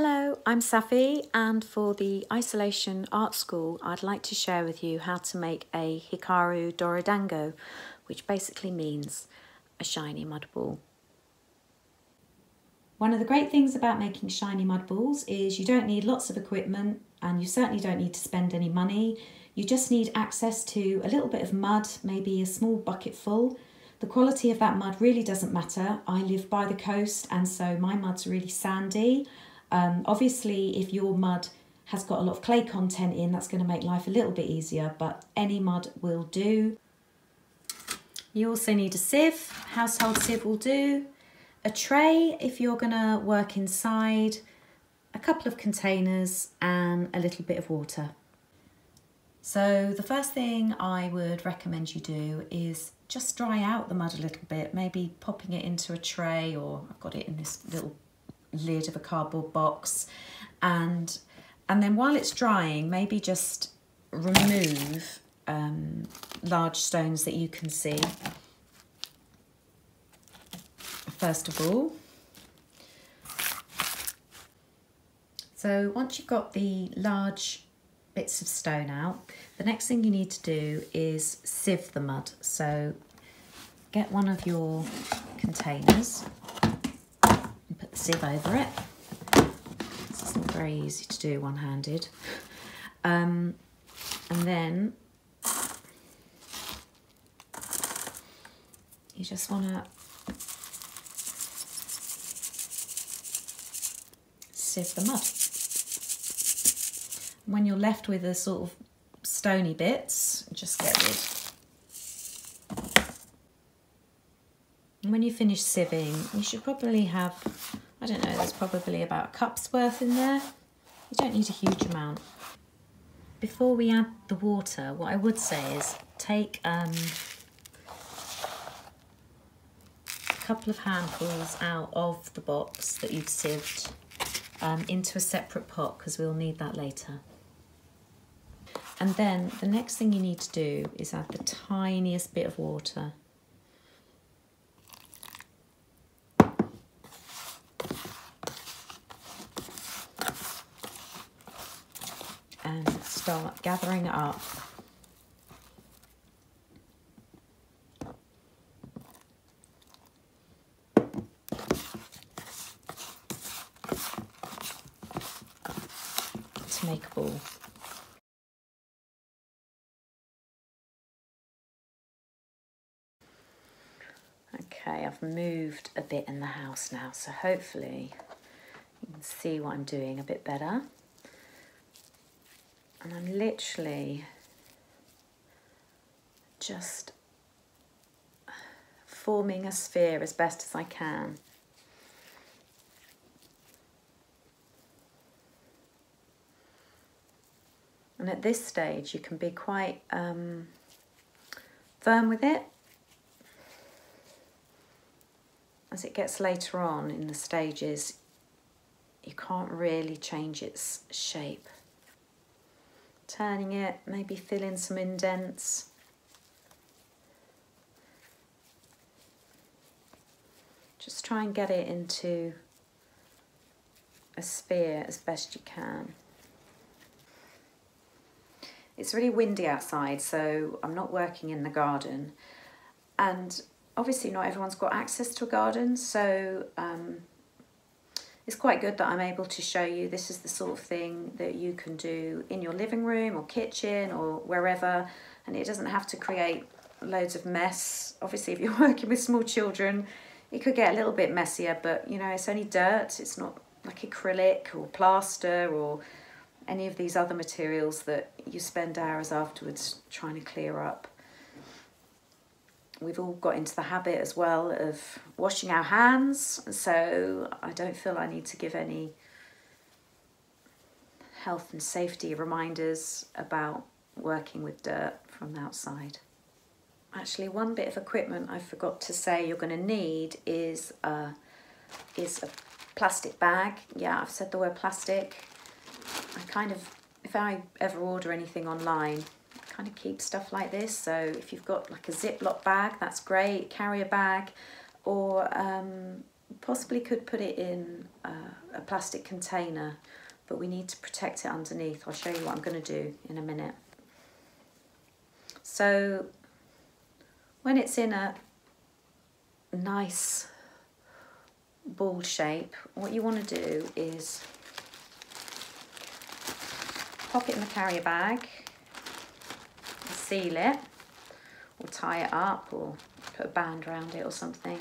Hello, I'm Saffy and for the Isolation Art School I'd like to share with you how to make a Hikaru Dorodango which basically means a shiny mud ball. One of the great things about making shiny mud balls is you don't need lots of equipment and you certainly don't need to spend any money. You just need access to a little bit of mud, maybe a small bucket full. The quality of that mud really doesn't matter. I live by the coast and so my mud's really sandy. Um, obviously, if your mud has got a lot of clay content in, that's going to make life a little bit easier, but any mud will do. You also need a sieve, household sieve will do, a tray if you're going to work inside, a couple of containers and a little bit of water. So the first thing I would recommend you do is just dry out the mud a little bit, maybe popping it into a tray or I've got it in this little lid of a cardboard box. And and then while it's drying maybe just remove um, large stones that you can see. First of all. So once you've got the large bits of stone out the next thing you need to do is sieve the mud. So get one of your containers sieve over it. It's not very easy to do one-handed. Um, and then you just want to sieve the mud. When you're left with the sort of stony bits, just get rid. And when you finish sieving, you should probably have don't know, there's probably about a cup's worth in there. You don't need a huge amount. Before we add the water, what I would say is take um, a couple of handfuls out of the box that you've sieved um, into a separate pot because we'll need that later. And then the next thing you need to do is add the tiniest bit of water and start gathering up. to make a ball. Okay, I've moved a bit in the house now, so hopefully you can see what I'm doing a bit better and I'm literally just forming a sphere as best as I can. And at this stage, you can be quite um, firm with it. As it gets later on in the stages, you can't really change its shape turning it, maybe fill in some indents. Just try and get it into a sphere as best you can. It's really windy outside, so I'm not working in the garden. And obviously not everyone's got access to a garden, so um, it's quite good that I'm able to show you this is the sort of thing that you can do in your living room or kitchen or wherever. And it doesn't have to create loads of mess. Obviously if you're working with small children it could get a little bit messier but you know it's only dirt, it's not like acrylic or plaster or any of these other materials that you spend hours afterwards trying to clear up we've all got into the habit as well of washing our hands, so I don't feel I need to give any health and safety reminders about working with dirt from the outside. Actually, one bit of equipment I forgot to say you're going to need is a, is a plastic bag. Yeah, I've said the word plastic. I kind of, if I ever order anything online, kind of keep stuff like this. So if you've got like a Ziploc bag, that's great, carrier bag, or um, possibly could put it in uh, a plastic container, but we need to protect it underneath. I'll show you what I'm going to do in a minute. So when it's in a nice ball shape, what you want to do is pop it in the carrier bag, seal it, or tie it up, or put a band around it or something.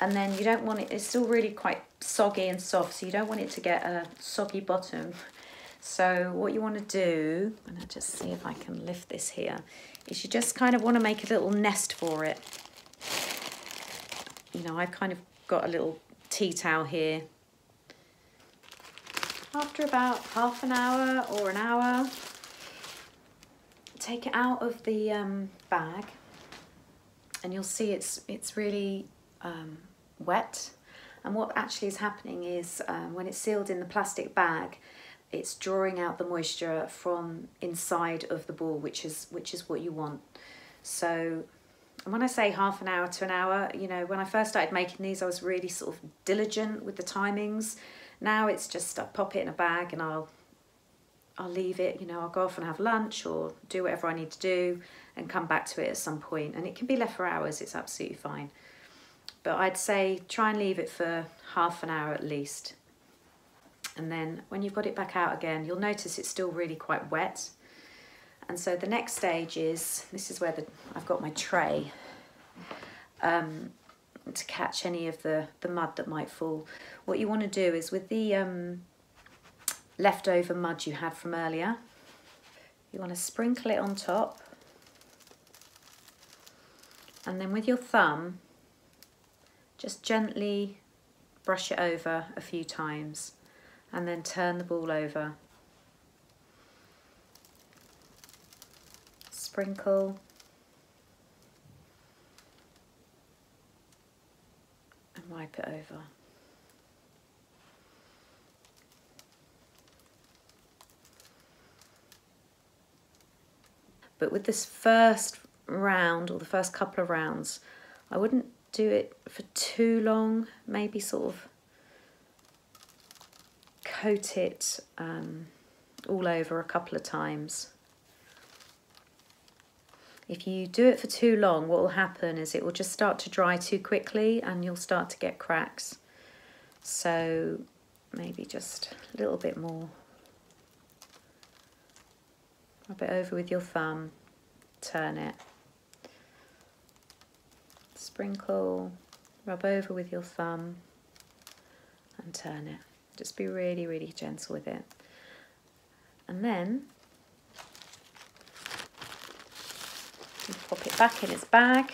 And then you don't want it, it's still really quite soggy and soft, so you don't want it to get a soggy bottom. So what you want to do, and I'll just see if I can lift this here, is you just kind of want to make a little nest for it. You know, I've kind of got a little tea towel here. After about half an hour or an hour, take it out of the um, bag and you'll see it's, it's really um, wet. And what actually is happening is um, when it's sealed in the plastic bag, it's drawing out the moisture from inside of the ball, which is which is what you want. So when I say half an hour to an hour, you know, when I first started making these, I was really sort of diligent with the timings. Now it's just I pop it in a bag and I'll I'll leave it, you know, I'll go off and have lunch or do whatever I need to do and come back to it at some point. And it can be left for hours, it's absolutely fine. But I'd say try and leave it for half an hour at least. And then when you've got it back out again, you'll notice it's still really quite wet. And so the next stage is, this is where the, I've got my tray um, to catch any of the, the mud that might fall. What you want to do is with the um, leftover mud you had from earlier. You want to sprinkle it on top. And then with your thumb, just gently brush it over a few times and then turn the ball over. Sprinkle. And wipe it over. But with this first round or the first couple of rounds, I wouldn't do it for too long, maybe sort of coat it um, all over a couple of times. If you do it for too long, what will happen is it will just start to dry too quickly and you'll start to get cracks. So maybe just a little bit more. Rub it over with your thumb, turn it. Sprinkle, rub over with your thumb and turn it. Just be really, really gentle with it. And then pop it back in its bag.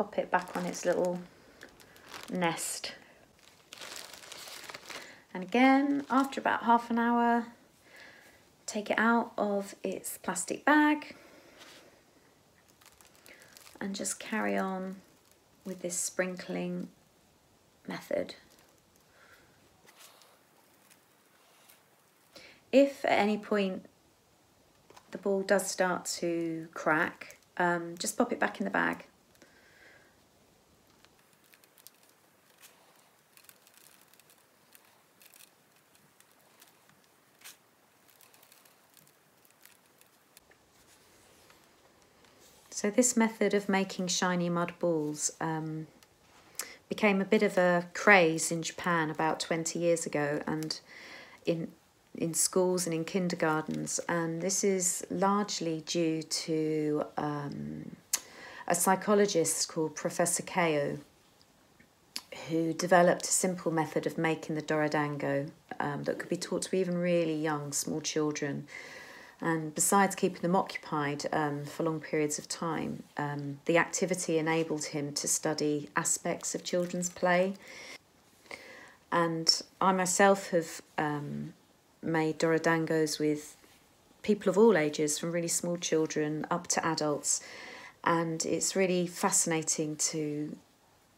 pop it back on its little nest. And again, after about half an hour, take it out of its plastic bag and just carry on with this sprinkling method. If at any point the ball does start to crack, um, just pop it back in the bag So this method of making shiny mud balls um, became a bit of a craze in Japan about 20 years ago and in in schools and in kindergartens. And this is largely due to um, a psychologist called Professor Kao who developed a simple method of making the dorodango um, that could be taught to even really young small children and besides keeping them occupied um, for long periods of time, um, the activity enabled him to study aspects of children's play. And I myself have um, made Dorodangos with people of all ages, from really small children up to adults. And it's really fascinating to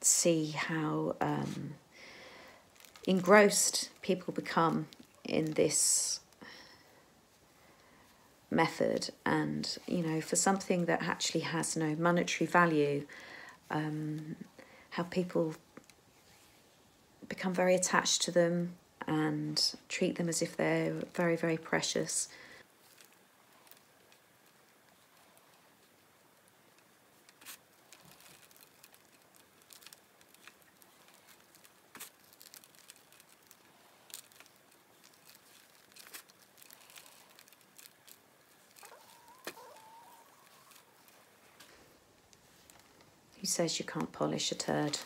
see how um, engrossed people become in this method and you know for something that actually has no monetary value um, how people become very attached to them and treat them as if they're very very precious Who says you can't polish a turd?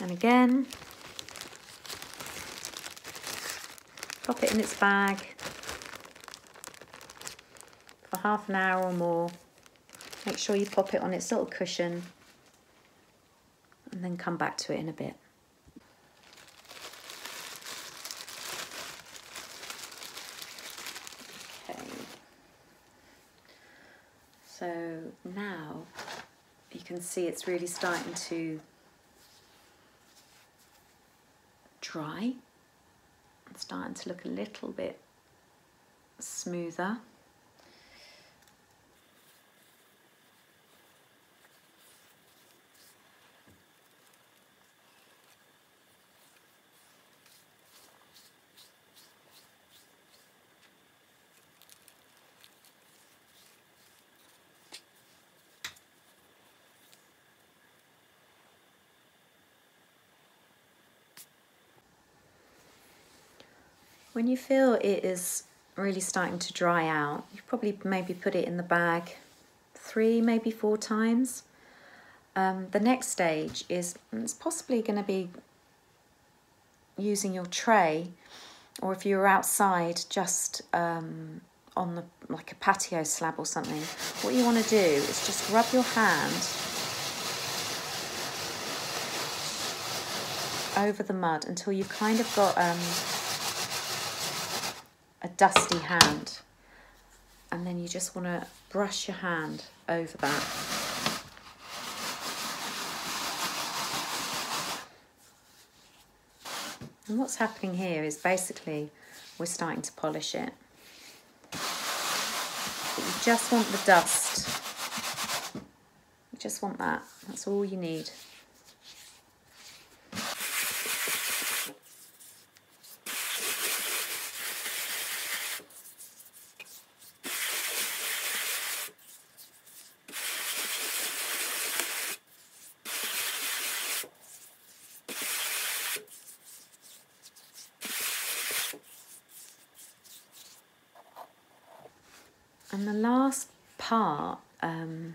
And again, pop it in its bag for half an hour or more. Make sure you pop it on its little cushion and then come back to it in a bit. So now you can see it's really starting to dry. It's starting to look a little bit smoother. When you feel it is really starting to dry out, you probably maybe put it in the bag three, maybe four times. Um, the next stage is it's possibly going to be using your tray or if you're outside just um, on the like a patio slab or something what you want to do is just rub your hand over the mud until you've kind of got um, a dusty hand and then you just want to brush your hand over that. And what's happening here is basically we're starting to polish it. But you just want the dust. You just want that. That's all you need. And the last part um,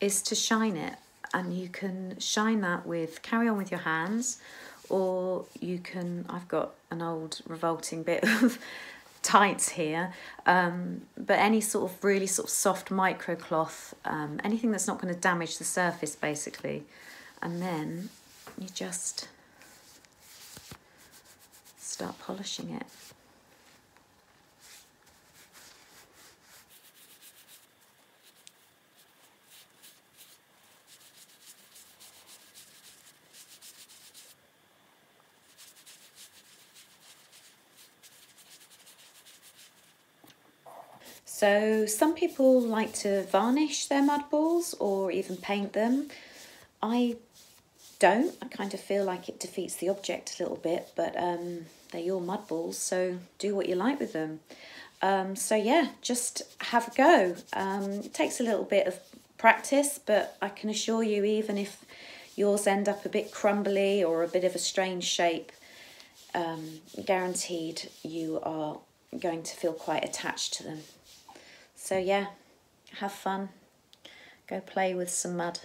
is to shine it. And you can shine that with, carry on with your hands, or you can, I've got an old revolting bit of tights here, um, but any sort of really sort of soft micro cloth, um, anything that's not going to damage the surface basically. And then you just start polishing it. So some people like to varnish their mud balls or even paint them. I don't. I kind of feel like it defeats the object a little bit, but um, they're your mud balls, so do what you like with them. Um, so yeah, just have a go. Um, it takes a little bit of practice, but I can assure you, even if yours end up a bit crumbly or a bit of a strange shape, um, guaranteed you are going to feel quite attached to them. So yeah, have fun. Go play with some mud.